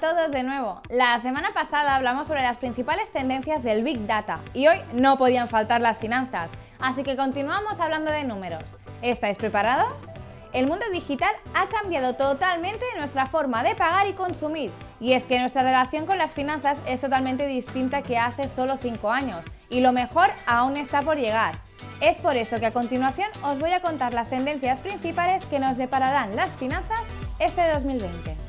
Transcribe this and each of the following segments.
Todos de nuevo. La semana pasada hablamos sobre las principales tendencias del Big Data y hoy no podían faltar las finanzas, así que continuamos hablando de números. ¿Estáis preparados? El mundo digital ha cambiado totalmente nuestra forma de pagar y consumir, y es que nuestra relación con las finanzas es totalmente distinta que hace solo 5 años, y lo mejor aún está por llegar. Es por eso que a continuación os voy a contar las tendencias principales que nos depararán las finanzas este 2020.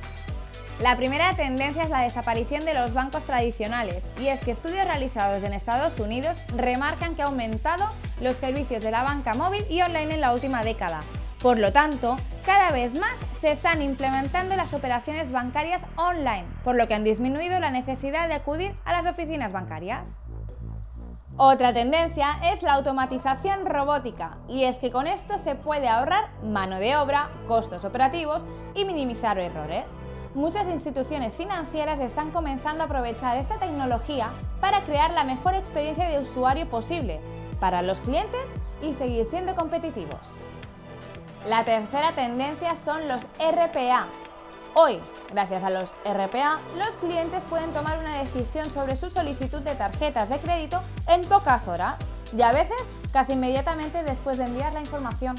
La primera tendencia es la desaparición de los bancos tradicionales y es que estudios realizados en Estados Unidos remarcan que ha aumentado los servicios de la banca móvil y online en la última década. Por lo tanto, cada vez más se están implementando las operaciones bancarias online, por lo que han disminuido la necesidad de acudir a las oficinas bancarias. Otra tendencia es la automatización robótica, y es que con esto se puede ahorrar mano de obra, costos operativos y minimizar errores muchas instituciones financieras están comenzando a aprovechar esta tecnología para crear la mejor experiencia de usuario posible para los clientes y seguir siendo competitivos. La tercera tendencia son los RPA. Hoy, gracias a los RPA, los clientes pueden tomar una decisión sobre su solicitud de tarjetas de crédito en pocas horas y a veces casi inmediatamente después de enviar la información.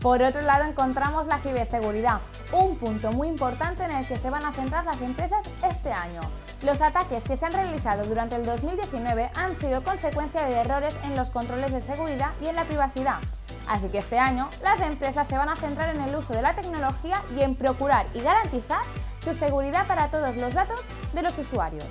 Por otro lado, encontramos la ciberseguridad, un punto muy importante en el que se van a centrar las empresas este año. Los ataques que se han realizado durante el 2019 han sido consecuencia de errores en los controles de seguridad y en la privacidad. Así que este año las empresas se van a centrar en el uso de la tecnología y en procurar y garantizar su seguridad para todos los datos de los usuarios.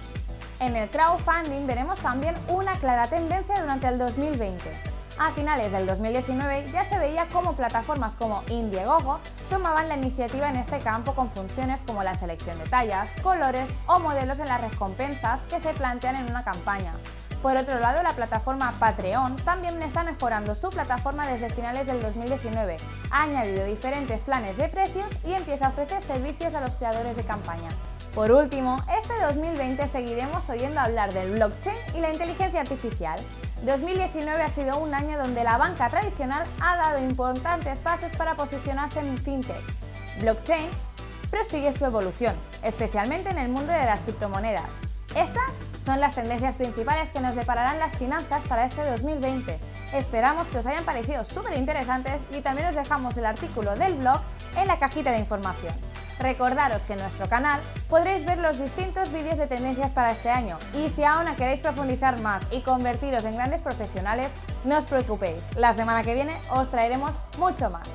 En el crowdfunding veremos también una clara tendencia durante el 2020 a finales del 2019 ya se veía cómo plataformas como Indiegogo tomaban la iniciativa en este campo con funciones como la selección de tallas, colores o modelos en las recompensas que se plantean en una campaña. Por otro lado, la plataforma Patreon también está mejorando su plataforma desde finales del 2019. Ha añadido diferentes planes de precios y empieza a ofrecer servicios a los creadores de campaña. Por último, este 2020 seguiremos oyendo hablar del blockchain y la inteligencia artificial. 2019 ha sido un año donde la banca tradicional ha dado importantes pasos para posicionarse en fintech. Blockchain prosigue su evolución, especialmente en el mundo de las criptomonedas. Estas son las tendencias principales que nos depararán las finanzas para este 2020. Esperamos que os hayan parecido súper interesantes y también os dejamos el artículo del blog en la cajita de información. Recordaros que en nuestro canal podréis ver los distintos vídeos de tendencias para este año y si aún queréis profundizar más y convertiros en grandes profesionales, no os preocupéis, la semana que viene os traeremos mucho más.